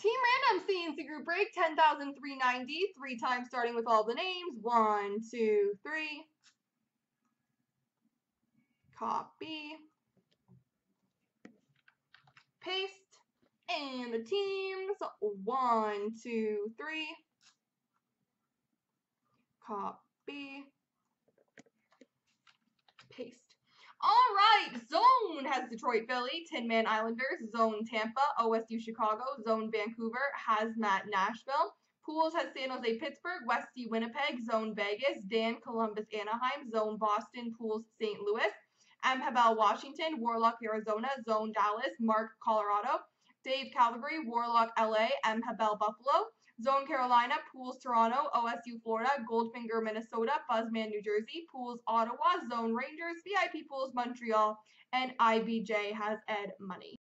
Team Random CNC Group Break 10,390. Three times starting with all the names. One, two, three. Copy. Paste. And the teams. One, two, three. Copy. Paste. All right, Zone Detroit Philly, Tin Man Islanders, Zone Tampa, OSU Chicago, Zone Vancouver, Hazmat Nashville. Pools has San Jose Pittsburgh, Westy Winnipeg, Zone Vegas, Dan Columbus Anaheim, Zone Boston, Pools St. Louis, M Habel Washington, Warlock Arizona, Zone Dallas, Mark Colorado, Dave Calgary, Warlock LA, M Habel Buffalo, Zone Carolina, Pools Toronto, OSU Florida, Goldfinger Minnesota, Buzzman New Jersey, Pools Ottawa, Zone Rangers, VIP Pools Montreal, and IBJ has Edmonton.